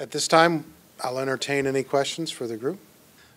At this time, I'll entertain any questions for the group.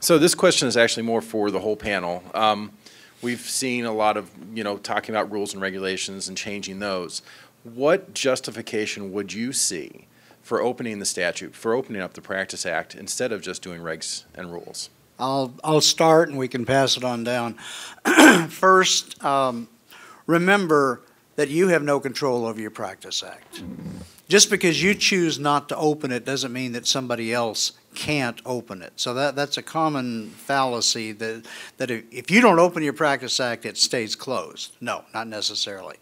So this question is actually more for the whole panel. Um, We've seen a lot of, you know, talking about rules and regulations and changing those. What justification would you see for opening the statute, for opening up the Practice Act, instead of just doing regs and rules? I'll, I'll start and we can pass it on down. First, um, remember that you have no control over your Practice Act. Just because you choose not to open it doesn't mean that somebody else can't open it. So that, that's a common fallacy that, that if, if you don't open your Practice Act, it stays closed. No, not necessarily.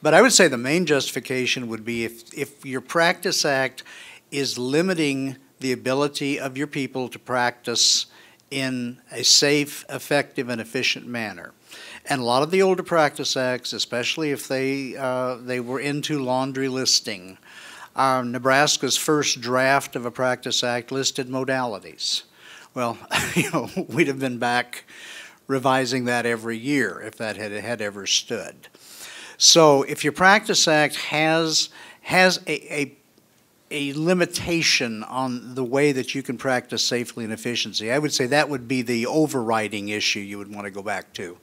But I would say the main justification would be if, if your Practice Act is limiting the ability of your people to practice in a safe, effective, and efficient manner. And a lot of the older practice acts, especially if they uh, they were into laundry listing, uh, Nebraska's first draft of a practice act listed modalities. Well, you know, we'd have been back revising that every year if that had, had ever stood. So if your practice act has has a, a a limitation on the way that you can practice safely and efficiency. I would say that would be the overriding issue you would want to go back to.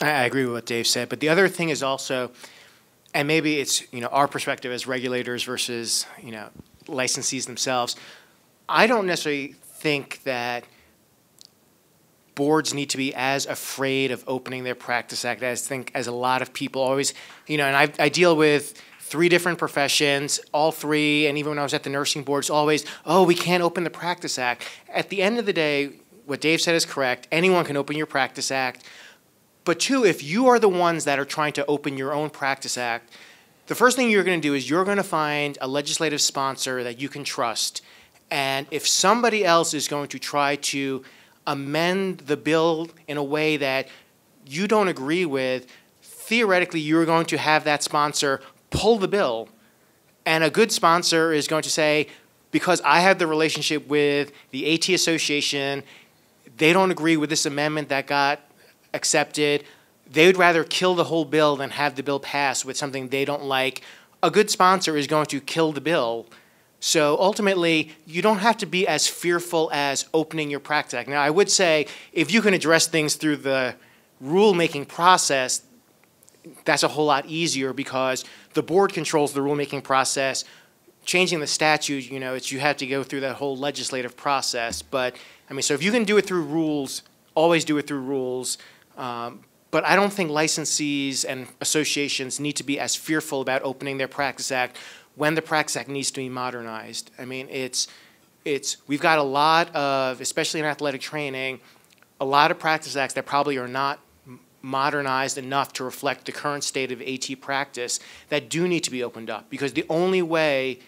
I agree with what Dave said, but the other thing is also, and maybe it's you know our perspective as regulators versus you know licensees themselves. I don't necessarily think that boards need to be as afraid of opening their practice act as think as a lot of people always you know and I, I deal with three different professions all three and even when i was at the nursing board it's always oh we can't open the practice act. At the end of the day what dave said is correct. Anyone can open your practice act but two, if you are the ones that are trying to open your own practice act, the first thing you're going to do is you're going to find a legislative sponsor that you can trust. And if somebody else is going to try to amend the bill in a way that you don't agree with, theoretically you're going to have that sponsor pull the bill. And a good sponsor is going to say, because I have the relationship with the AT Association, they don't agree with this amendment that got accepted. They would rather kill the whole bill than have the bill pass with something they don't like. A good sponsor is going to kill the bill. So ultimately, you don't have to be as fearful as opening your practice act. Now, I would say if you can address things through the rulemaking process, that's a whole lot easier because the board controls the rulemaking process. Changing the statute, you know, it's you have to go through that whole legislative process. But I mean, so if you can do it through rules, always do it through rules. Um, but I don't think licensees and associations need to be as fearful about opening their practice act when the practice act needs to be modernized. I mean, it's it's we've got a lot of, especially in athletic training, a lot of practice acts that probably are not modernized enough to reflect the current state of AT practice that do need to be opened up because the only way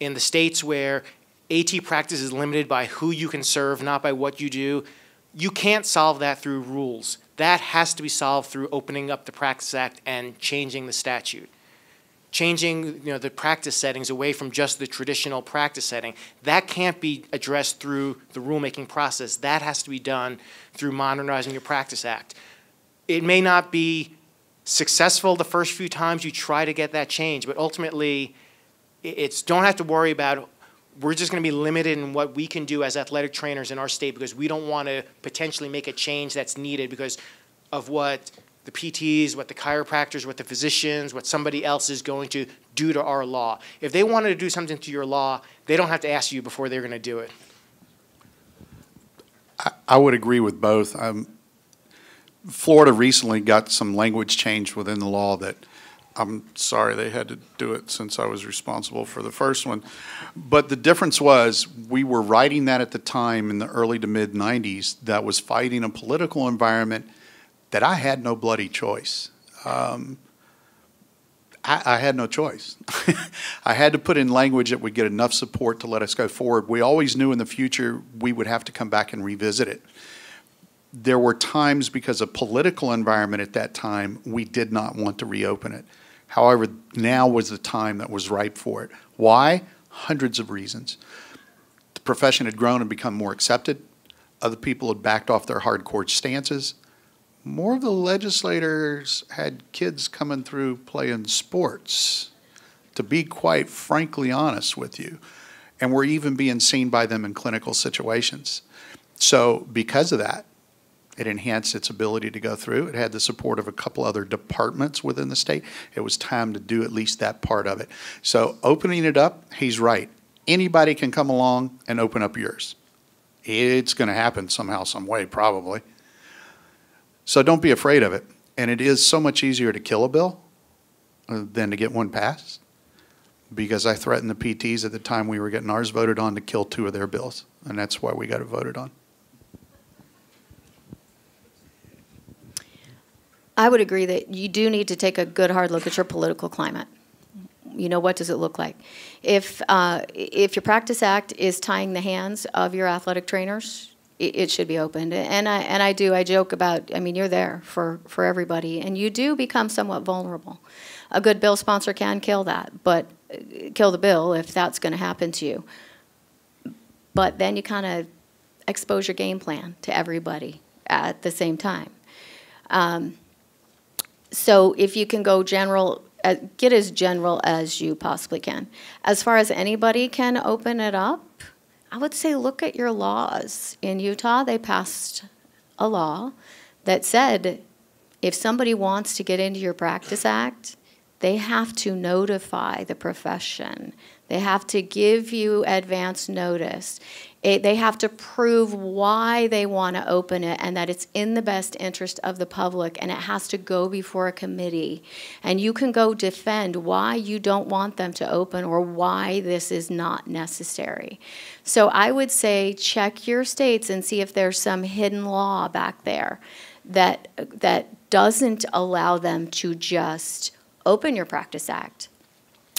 in the states where AT practice is limited by who you can serve, not by what you do, you can't solve that through rules. That has to be solved through opening up the Practice Act and changing the statute. Changing you know, the practice settings away from just the traditional practice setting. That can't be addressed through the rulemaking process. That has to be done through modernizing your Practice Act. It may not be successful the first few times you try to get that change, but ultimately, it's don't have to worry about we're just going to be limited in what we can do as athletic trainers in our state because we don't want to potentially make a change that's needed because of what the PTs, what the chiropractors, what the physicians, what somebody else is going to do to our law. If they wanted to do something to your law, they don't have to ask you before they're going to do it. I, I would agree with both. Um, Florida recently got some language changed within the law that I'm sorry they had to do it since I was responsible for the first one. But the difference was we were writing that at the time in the early to mid 90s that was fighting a political environment that I had no bloody choice. Um, I, I, had no choice. I had to put in language that would get enough support to let us go forward. We always knew in the future we would have to come back and revisit it. There were times because of political environment at that time we did not want to reopen it. However, now was the time that was ripe for it. Why? Hundreds of reasons. The profession had grown and become more accepted. Other people had backed off their hardcore stances. More of the legislators had kids coming through playing sports. to be quite frankly honest with you. And we're even being seen by them in clinical situations. So because of that, it enhanced its ability to go through. It had the support of a couple other departments within the state. It was time to do at least that part of it. So opening it up, he's right. Anybody can come along and open up yours. It's going to happen somehow, some way, probably. So don't be afraid of it. And it is so much easier to kill a bill uh, than to get one passed. Because I threatened the PTs at the time we were getting ours voted on to kill two of their bills. And that's why we got it voted on. I would agree that you do need to take a good hard look at your political climate. You know, what does it look like? If, uh, if your practice act is tying the hands of your athletic trainers, it, it should be opened. And I, and I do, I joke about, I mean, you're there for, for everybody, and you do become somewhat vulnerable. A good bill sponsor can kill that, but uh, kill the bill if that's going to happen to you. But then you kind of expose your game plan to everybody at the same time. Um, so if you can go general, uh, get as general as you possibly can. As far as anybody can open it up, I would say look at your laws. In Utah, they passed a law that said if somebody wants to get into your practice act, they have to notify the profession. They have to give you advance notice. It, they have to prove why they want to open it and that it's in the best interest of the public and it has to go before a committee. And you can go defend why you don't want them to open or why this is not necessary. So I would say check your states and see if there's some hidden law back there that that doesn't allow them to just open your practice act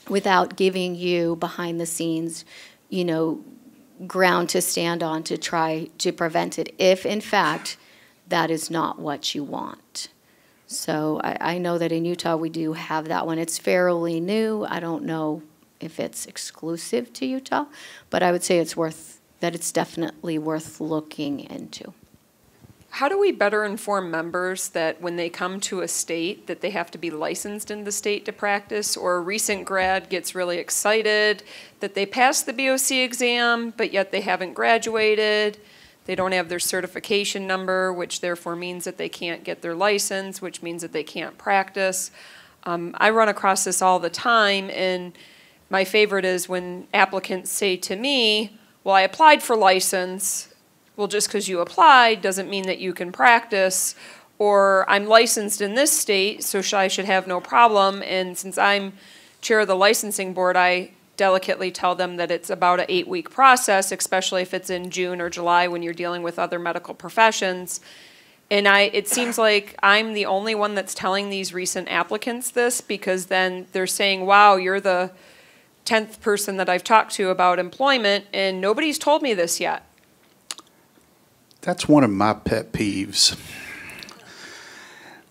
without giving you behind the scenes, you know, ground to stand on to try to prevent it if in fact that is not what you want. So I, I know that in Utah we do have that one. It's fairly new. I don't know if it's exclusive to Utah, but I would say it's worth that it's definitely worth looking into. How do we better inform members that when they come to a state that they have to be licensed in the state to practice or a recent grad gets really excited that they passed the BOC exam but yet they haven't graduated, they don't have their certification number which therefore means that they can't get their license which means that they can't practice. Um, I run across this all the time and my favorite is when applicants say to me, well I applied for license well, just because you applied doesn't mean that you can practice. Or I'm licensed in this state, so I should have no problem. And since I'm chair of the licensing board, I delicately tell them that it's about an eight week process, especially if it's in June or July when you're dealing with other medical professions. And I, it seems like I'm the only one that's telling these recent applicants this because then they're saying, wow, you're the 10th person that I've talked to about employment, and nobody's told me this yet. That's one of my pet peeves.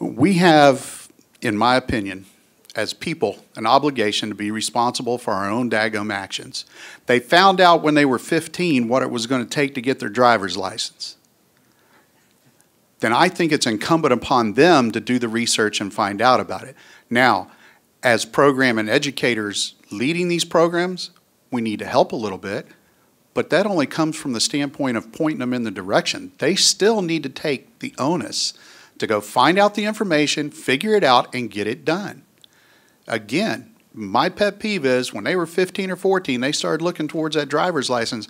We have, in my opinion, as people, an obligation to be responsible for our own daggum actions. They found out when they were 15 what it was going to take to get their driver's license. Then I think it's incumbent upon them to do the research and find out about it. Now, as program and educators leading these programs, we need to help a little bit but that only comes from the standpoint of pointing them in the direction. They still need to take the onus to go find out the information, figure it out, and get it done. Again, my pet peeve is when they were 15 or 14, they started looking towards that driver's license.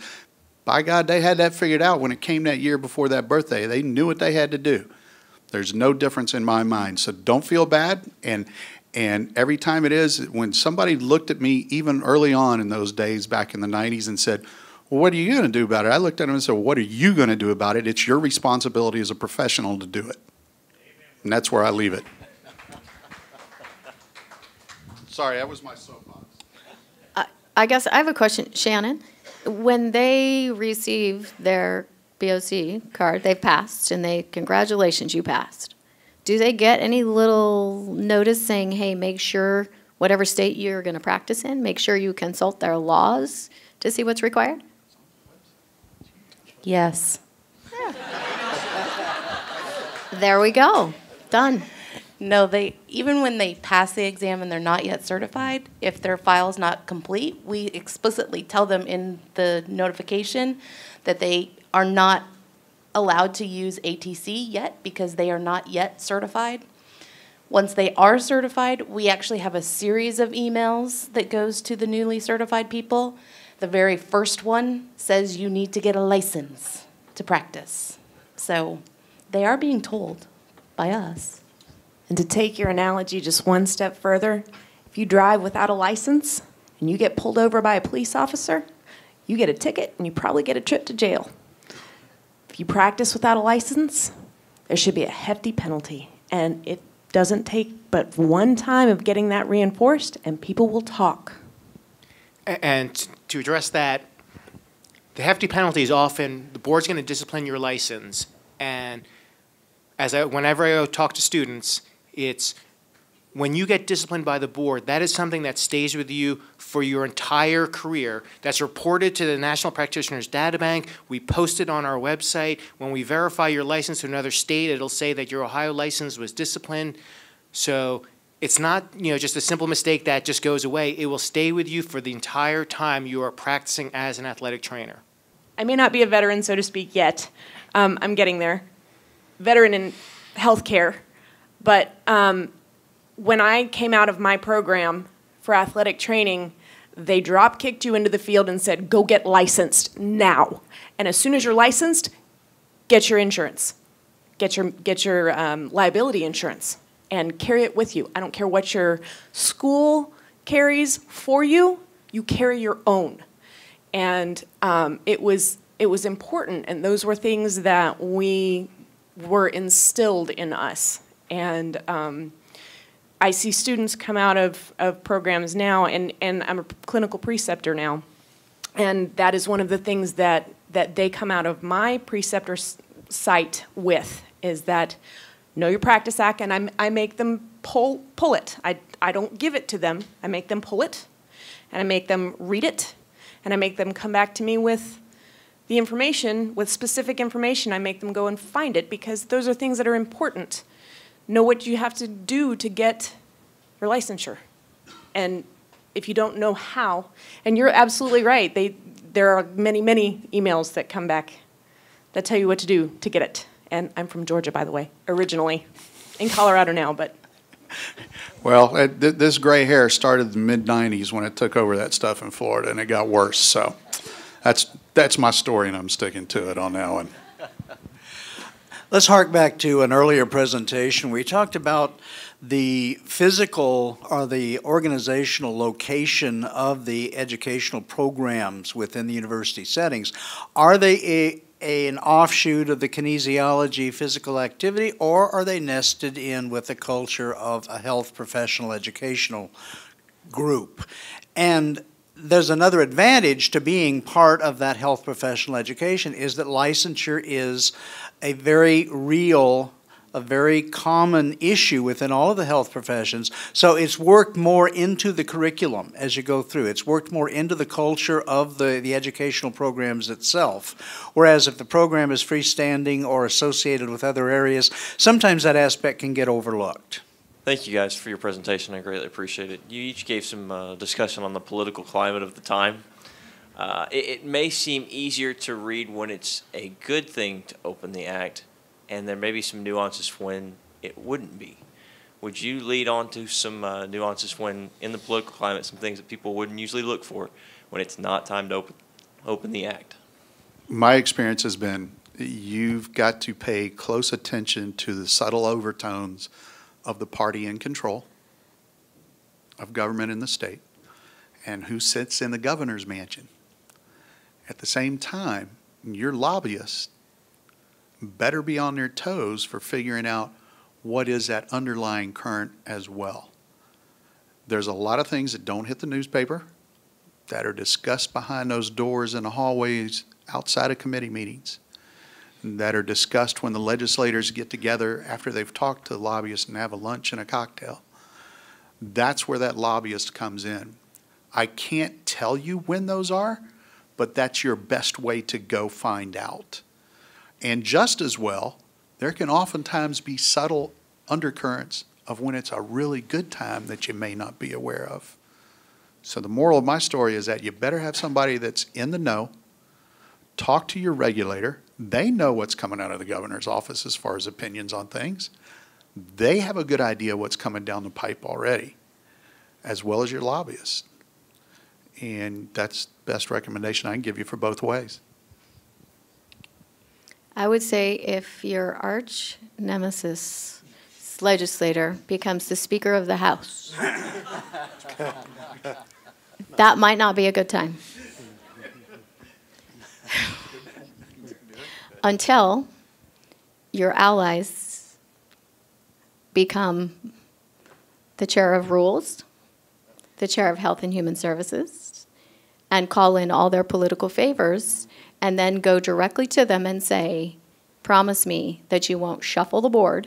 By God, they had that figured out when it came that year before that birthday. They knew what they had to do. There's no difference in my mind. So don't feel bad. And and every time it is, when somebody looked at me, even early on in those days back in the 90s, and said, well, what are you going to do about it? I looked at him and said, well, What are you going to do about it? It's your responsibility as a professional to do it. And that's where I leave it. Sorry, that was my soapbox. I guess I have a question, Shannon. When they receive their BOC card, they've passed, and they, congratulations, you passed. Do they get any little notice saying, hey, make sure, whatever state you're going to practice in, make sure you consult their laws to see what's required? Yes. There we go. Done. No, they, even when they pass the exam and they're not yet certified, if their file's not complete, we explicitly tell them in the notification that they are not allowed to use ATC yet because they are not yet certified. Once they are certified, we actually have a series of emails that goes to the newly certified people. The very first one says you need to get a license to practice. So they are being told by us. And to take your analogy just one step further, if you drive without a license and you get pulled over by a police officer, you get a ticket and you probably get a trip to jail. If you practice without a license, there should be a hefty penalty. And it doesn't take but one time of getting that reinforced, and people will talk. And t- to address that, the hefty penalty is often, the board's going to discipline your license. And as I, whenever I talk to students, it's, when you get disciplined by the board, that is something that stays with you for your entire career. That's reported to the National Practitioners Data Bank. We post it on our website. When we verify your license to another state, it'll say that your Ohio license was disciplined. So it's not, you know, just a simple mistake that just goes away. It will stay with you for the entire time you are practicing as an athletic trainer. I may not be a veteran, so to speak, yet. Um, I'm getting there. Veteran in healthcare. But um, when I came out of my program for athletic training, they drop kicked you into the field and said, go get licensed now. And as soon as you're licensed, get your insurance, get your, get your um, liability insurance, and carry it with you. I don't care what your school carries for you, you carry your own. And um, it was it was important and those were things that we were instilled in us. And um, i see students come out of, of programs now and, and i'm a clinical preceptor now. And that is one of the things that that they come out of my preceptor site with is that know your practice act and I'm, i make them pull pull it I, I don't give it to them i make them pull it and i make them read it and I make them come back to me with the information, with specific information. I make them go and find it because those are things that are important. Know what you have to do to get your licensure. And if you don't know how, and you're absolutely right, they, there are many, many emails that come back that tell you what to do to get it. And I'm from Georgia, by the way, originally, in Colorado now, but Well, it- th- this gray hair started in the mid-'90s when it took over that stuff in Florida, and it got worse. So that's, that's my story, and I'm sticking to it on that one. Let's hark back to an earlier presentation. We talked about the physical or the organizational location of the educational programs within the university settings. Are they a, a- an offshoot of the kinesiology physical activity, or are they nested in with the culture of a health professional educational group? And there's another advantage to being part of that health professional education is that licensure is a very real, a very common issue within all of the health professions. So it's worked more into the curriculum as you go through. It's worked more into the culture of the, the educational programs itself. Whereas if the program is freestanding or associated with other areas, sometimes that aspect can get overlooked. Thank you guys for your presentation. I greatly appreciate it. You each gave some uh, discussion on the political climate of the time. Uh, it, it may seem easier to read when it's a good thing to open the act, and there may be some nuances when it wouldn't be. Would you lead on to some uh, nuances when, in the political climate, some things that people wouldn't usually look for when it's not time to open, open the act? My experience has been you've got to pay close attention to the subtle overtones of the party in control of government in the state and who sits in the governor's mansion. At the same time, your lobbyists better be on their toes for figuring out what is that underlying current as well. There's a lot of things that don't hit the newspaper that are discussed behind those doors in the hallways outside of committee meetings that are discussed when the legislators get together after they've talked to the lobbyists and have a lunch and a cocktail. That's where that lobbyist comes in. I can't tell you when those are, but that's your best way to go find out. And just as well, there can oftentimes be subtle undercurrents of when it's a really good time that you may not be aware of. So the moral of my story is that you better have somebody that's in the know, talk to your regulator. They know what's coming out of the governor's office as far as opinions on things. They have a good idea what's coming down the pipe already, as well as your lobbyists. And that's the best recommendation I can give you for both ways. I would say if your arch nemesis legislator becomes the Speaker of the House, that might not be a good time. Until your allies become the Chair of Rules, the Chair of Health and Human Services, and call in all their political favors and then go directly to them and say, promise me that you won't shuffle the board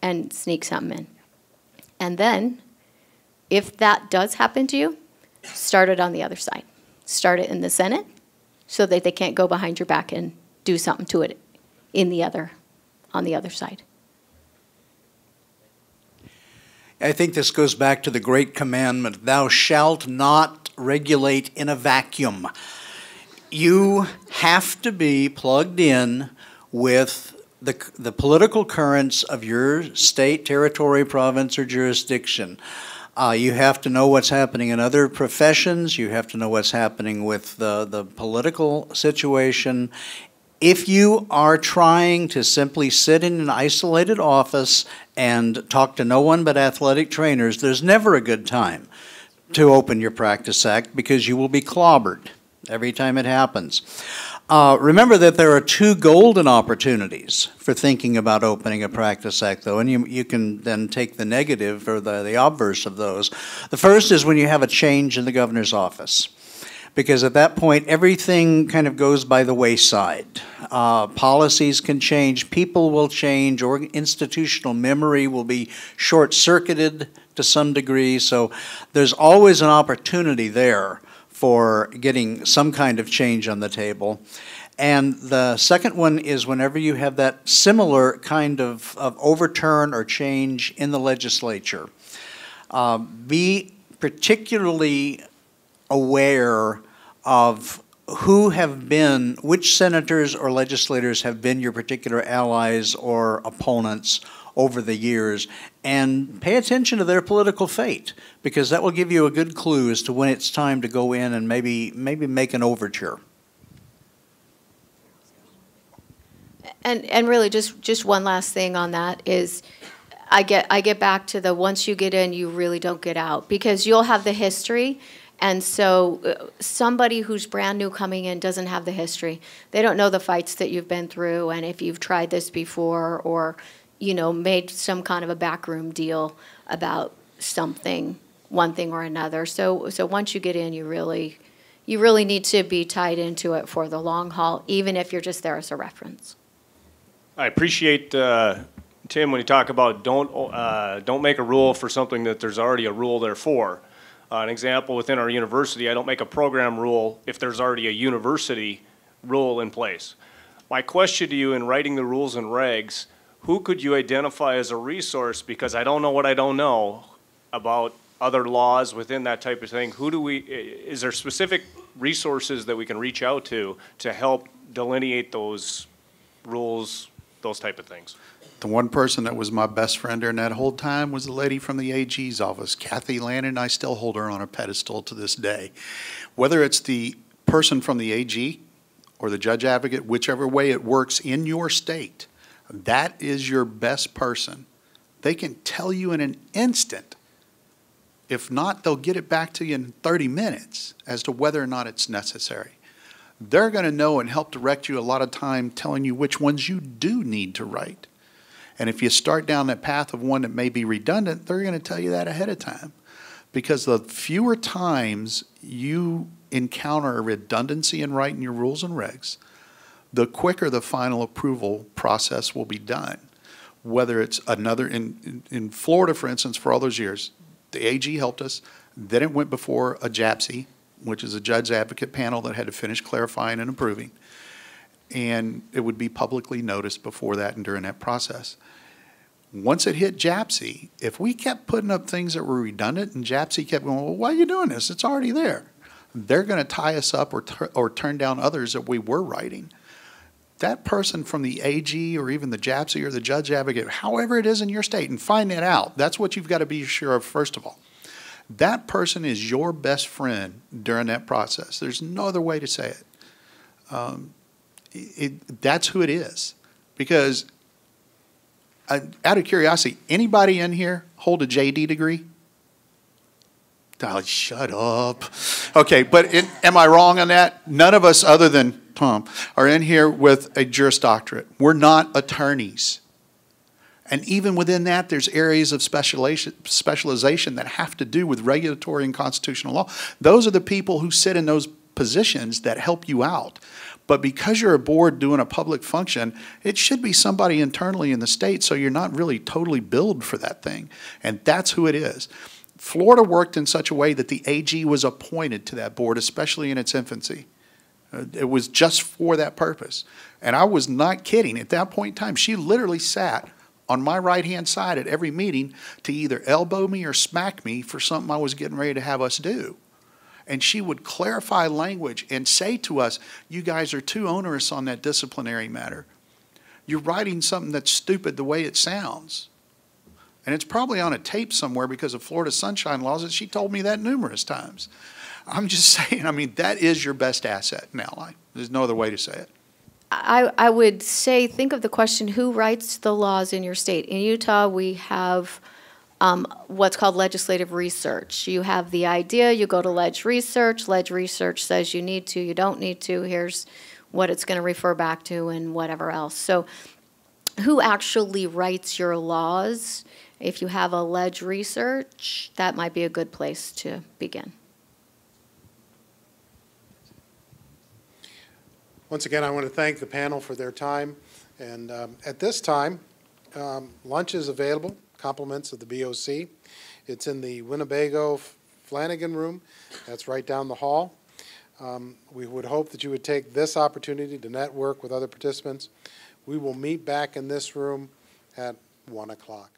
and sneak something in. And then, if that does happen to you, start it on the other side. Start it in the Senate so that they can't go behind your back and do something to it in the other, on the other side. I think this goes back to the great commandment, thou shalt not regulate in a vacuum. You have to be plugged in with the, the political currents of your state, territory, province, or jurisdiction. Uh, you have to know what's happening in other professions. You have to know what's happening with the, the political situation. If you are trying to simply sit in an isolated office and talk to no one but athletic trainers, there's never a good time to open your practice act because you will be clobbered every time it happens. Uh, remember that there are two golden opportunities for thinking about opening a practice act, though, and you, you can then take the negative or the, the obverse of those. The first is when you have a change in the governor's office because at that point everything kind of goes by the wayside. Uh, policies can change, people will change, or institutional memory will be short circuited to some degree. So there's always an opportunity there for getting some kind of change on the table. And the second one is whenever you have that similar kind of, of overturn or change in the legislature, uh, be particularly aware of who have been, which senators or legislators have been your particular allies or opponents over the years, and pay attention to their political fate, because that will give you a good clue as to when it's time to go in and maybe, maybe make an overture. And, and really, just, just one last thing on that is, I get, I get back to the, once you get in, you really don't get out, because you'll have the history, and so uh, somebody who's brand new coming in doesn't have the history. They don't know the fights that you've been through, and if you've tried this before, or, you know, made some kind of a backroom deal about something, one thing or another. So, so once you get in, you really, you really need to be tied into it for the long haul, even if you're just there as a reference. I appreciate, uh, Tim, when you talk about don't, uh, don't make a rule for something that there's already a rule there for. Uh, an example within our university, I don't make a program rule if there's already a university rule in place. My question to you in writing the rules and regs, who could you identify as a resource? Because I don't know what I don't know about other laws within that type of thing. Who do we, is there specific resources that we can reach out to to help delineate those rules, those type of things? The one person that was my best friend during that whole time was the lady from the AG's office, Kathy Lannon. I still hold her on a pedestal to this day. Whether it's the person from the AG or the judge advocate, whichever way it works in your state, that is your best person. They can tell you in an instant. If not, they'll get it back to you in 30 minutes as to whether or not it's necessary. They're going to know and help direct you a lot of time telling you which ones you do need to write. And if you start down that path of one that may be redundant, they're going to tell you that ahead of time. Because the fewer times you encounter a redundancy in writing your rules and regs, the quicker the final approval process will be done. Whether it's another, in, in Florida, for instance, for all those years, the AG helped us. Then it went before a JAPC, which is a judge advocate panel that had to finish clarifying and approving. And it would be publicly noticed before that and during that process. Once it hit JAPC, if we kept putting up things that were redundant and JAPC kept going, well, why are you doing this? It's already there. They're going to tie us up or, or turn down others that we were writing. That person from the AG or even the JAPC or the judge advocate, however it is in your state, and find that out. That's what you've got to be sure of, first of all. That person is your best friend during that process. There's no other way to say it. Um, it, that's who it is. Because, uh, out of curiosity, anybody in here hold a JD degree? Oh, shut up. Okay, but it, am I wrong on that? None of us, other than Tom, are in here with a Juris Doctorate. We're not attorneys. And even within that, there's areas of specialization, specialization that have to do with regulatory and constitutional law. Those are the people who sit in those positions that help you out. But because you're a board doing a public function, it should be somebody internally in the state, so you're not really totally billed for that thing. And that's who it is. Florida worked in such a way that the AG was appointed to that board, especially in its infancy. Uh, It was just for that purpose. And I was not kidding. At that point in time, she literally sat on my right-hand side at every meeting to either elbow me or smack me for something I was getting ready to have us do. And she would clarify language and say to us, you guys are too onerous on that disciplinary matter. You're writing something that's stupid the way it sounds. And it's probably on a tape somewhere because of Florida sunshine laws, and she told me that numerous times. I'm just saying, I mean, that is your best asset in ally. There's no other way to say it. I, I would say, think of the question, who writes the laws in your state? In Utah, we have um, what's called legislative research. You have the idea, you go to ledge research, ledge research says you need to, you don't need to, here's what it's going to refer back to and whatever else. So who actually writes your laws? If you have a ledge research, that might be a good place to begin. Once again, I want to thank the panel for their time. And um, at this time, um, lunch is available, compliments of the BOC. It's in the Winnebago Flanagan Room. That's right down the hall. Um, We would hope that you would take this opportunity to network with other participants. We will meet back in this room at 1 o'clock.